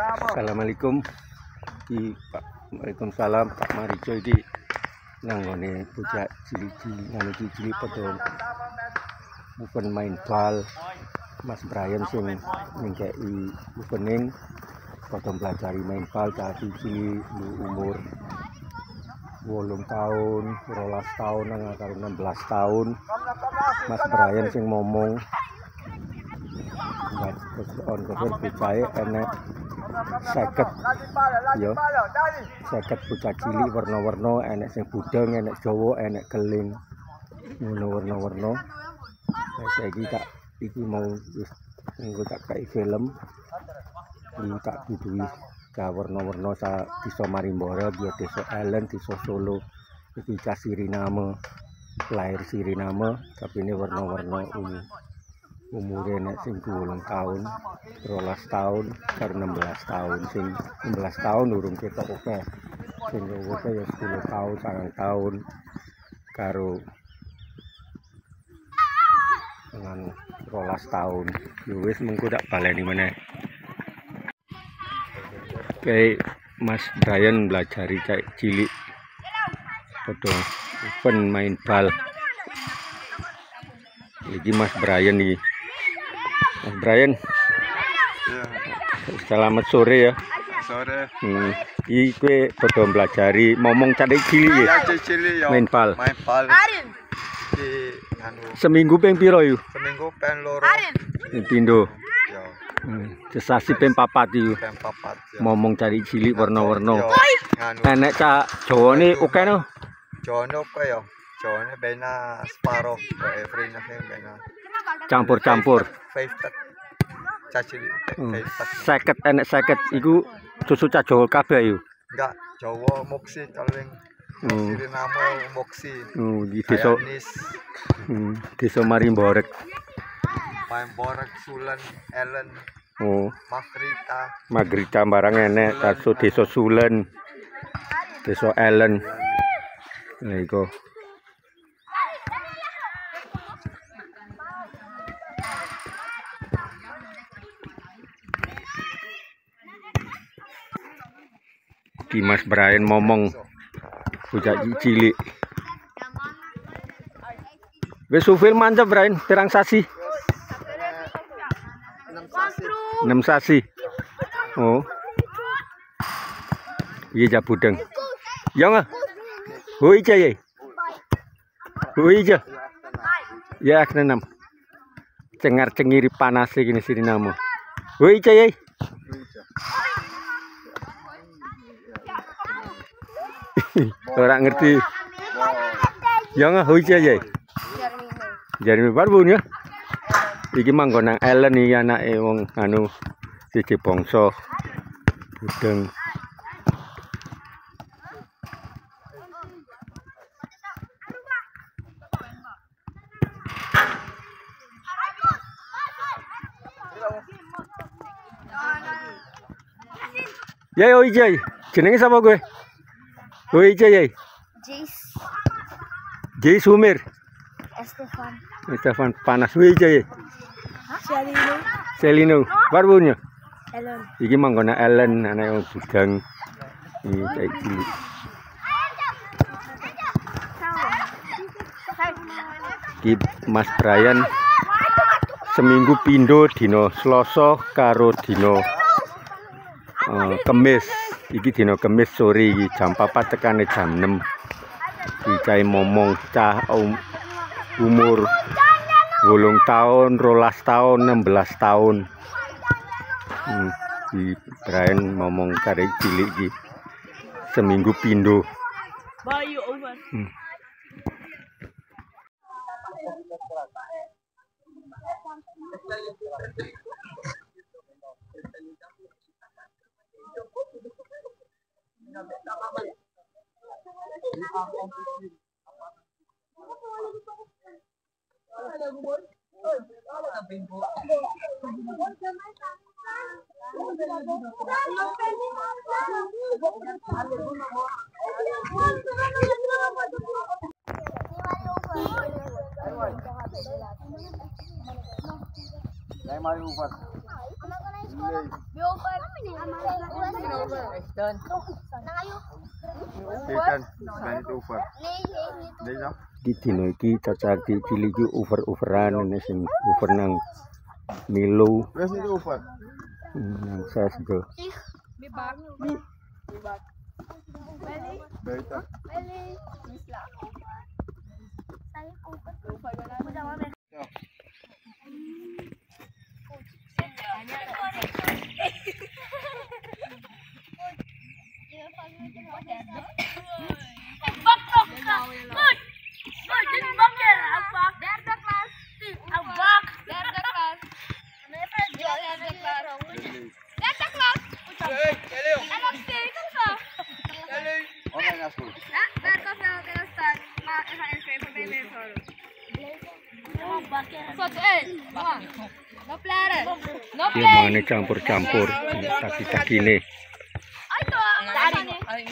Assalamualaikum. Di Pak Waalaikumsalam. Pak Marijo iki nanggone bocah cilik-cilik nganu cilik padha bukan main bal. Mas Brian sing ngekei opening padha pelajari main bal cah cilik umur wolung tahun, rolas tahun, nang karo 16 tahun. Mas Brian sing ngomong on kemudian bucahe enek seket yo seket bocah cilik warna-warna enek sing budeng enek Jawa enek keling ngono warna-warna nah, saiki tak iki mau wis nggo tak kai film iki tak duduhi ka warna-warna sa desa Marimbara dia desa Ellen desa Solo. Iki cah Siriname lahir Siriname tapi ini warna-warna ini umure nek sing 20 tahun 12 tahun karo 16 tahun sing 16 tahun urung ketok oke sing oke ya 10 tahun 9 tahun karo dengan 12 tahun ya wis mengko tak baleni meneh. Oke, Mas Brian belajar cek cilik. Foto open main bal. Ini Mas Brian nih Mas Brian. Ya. Selamat sore ya. Sore. Hmm. Iki kowe padha mblajari momong cadik cilik ya. Cilik ya. Main bal. Main bal. Arin. Di anu Seminggu ping piro yu? seminggu pen loro. Arin. Ping Pindo. Ya, Hmm. Sesasi ping papat yu. pen papat ya. Momong cadik cilik warna-warna. Enek cak Jawane oke no. Jono apa ya? Jono bena separo. Every na bena. Campur-campur. Hmm. Seket enek seket iku susu Jawa kabeh yu. Enggak, Jawa moksi kaling. Hmm. Siri nama moksi. Hmm, di desa hmm, desa Marimborek. Main borek Sulen, Ellen, Oh, Makrita. Magrita barang enek kaso desa Sulen. Desa Ellen. Nah, iku. Dimas Brian ngomong bocah cilik. Wis sufil mantep Brian, pirang sasi? 6 sasi. Oh. Iya ja budeng. Ya nggak? Hui ye. Hui ja. Ya kena enam. Cengar cengiri panas gini sini namu. Hui ja Orang ngerti. Ya nggak hui ja ye. Jadi barbun ya. Iki manggon nang Ellen iki anake wong anu siji bangsa budeng. Ya oi jai. Jenenge sapa kowe? Oi jai. Jace. Jai Sumir. Estefan. Stefan panas oi jai. Shalino. Selino, barbunnya. Ellen. Iki manggona Ellen anak yang budang. Ini kayak cilik. Iki Mas Brian seminggu pindo dino Selasa karo dino eh, Kemis iki dino kemis sore iki jam 4 tekane jam 6 dicae momong cah um, umur gulung tahun rolas tahun 16 tahun hmm, di Brian momong kare cilik iki seminggu pindo hmm. Dai mari ઉપર બેવ ઉપર આ મારા દોસ્ત dino iki cacaki cilik iki over-overan ini sing over nang Milo Where's the over? nang ses go. Dito. Okay mangane campur-campur kaki-kaki ini.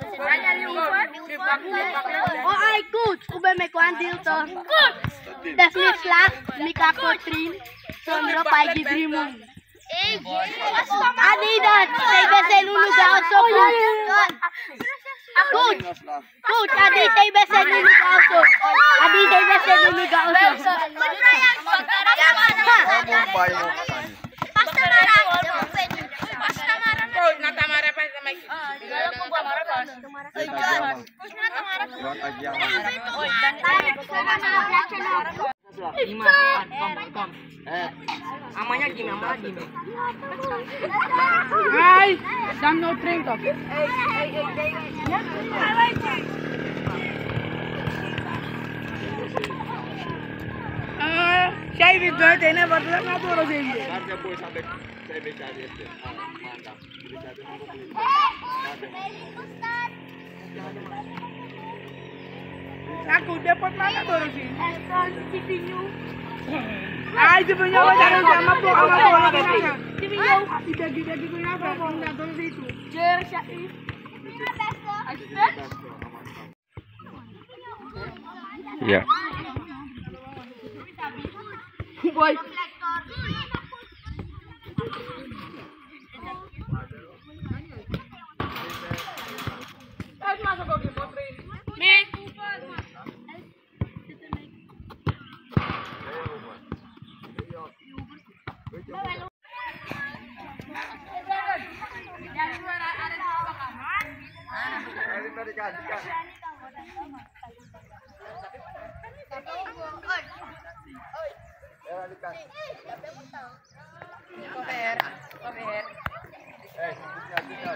Casa Slagda? Ha? Dito. Casa Slagda dito. Oh, ay, coach. Kung ba may kuhan dito? Das may slack, may kakotrin. Sondro, pagi brimong. Adidas, say besen ulugaw so coach. Coach, Casa Slagda. coach, adi say besen ulugaw so. Adi say besen ulugaw so. Ano mo Yon agyang. Amanya gimana gini? Hai, dan no drink up. Ah, saya video ini berdua nggak turun sih. Ah. Aku dapat mana turun sih? Ay, di ba niya wala rin siya mapok ang mga wala ka na. Dagi-dagi ko na pa kung natulog dito. Ya. Boy,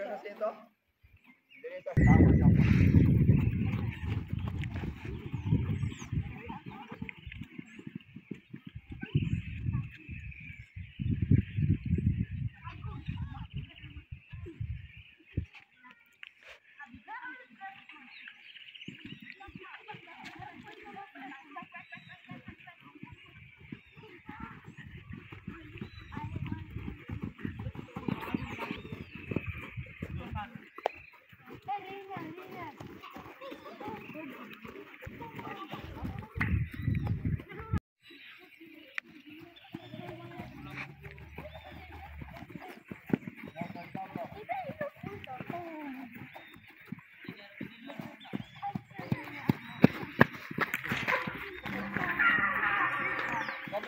Dito? Dito sa tawag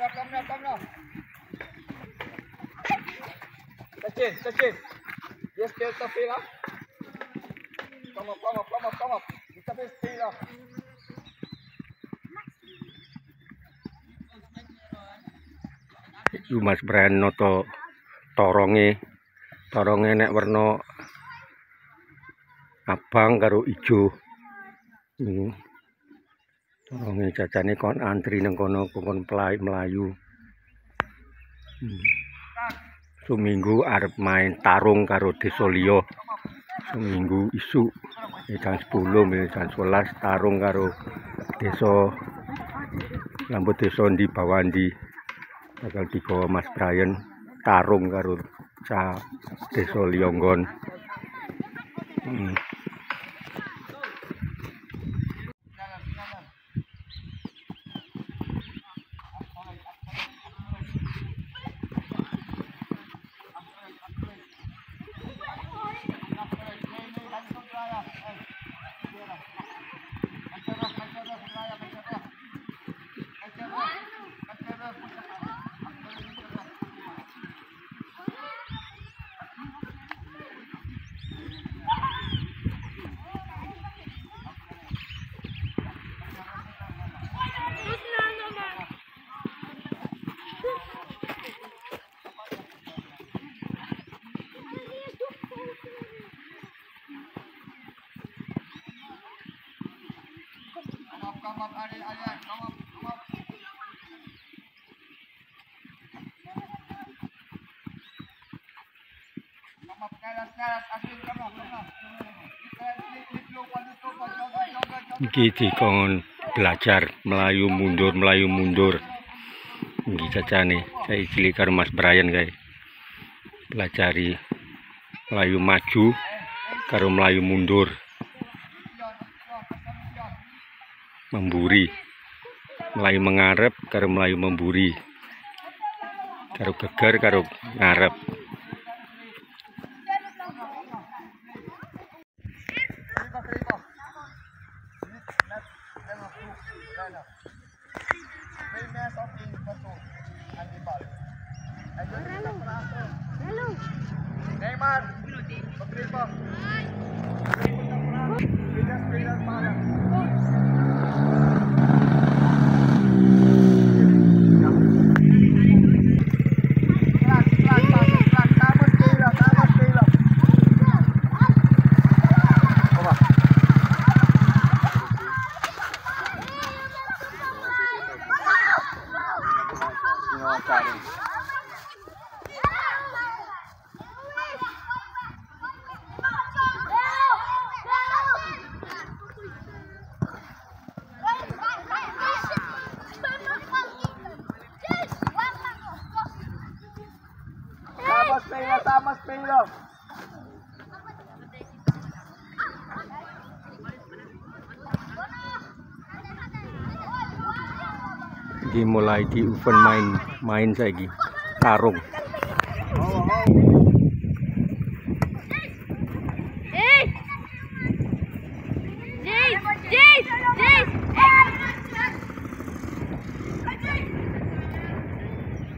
na, come na, come na. Sachin, Sachin. Just tell the field up. Come up, come up, come up, come up. Iku Mas Brian noto toronge. Toronge nek werna abang karo ijo. Niku. Toronge jajane kon antri nang kono kon pelai melayu. Hmm. Seminggu arep main tarung karo Desa liya. Seminggu isu jam 10 milih jam 11 tarung karo desa Lambut desa di Bawandi bakal digawa Mas Brian tarung karo desa Liyonggon. Hmm. Iki dikon belajar Melayu mundur, Melayu mundur. Iki cacane, saya cilik karo Mas Brian kae. Pelajari Melayu maju karo Melayu mundur. Memburi. Melayu mengarep karo Melayu memburi. Karo geger karo ngarep. Tamas pila. Iki mulai di event main main saiki. Tarung. Jace!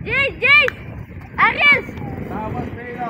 Jace!